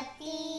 Pati.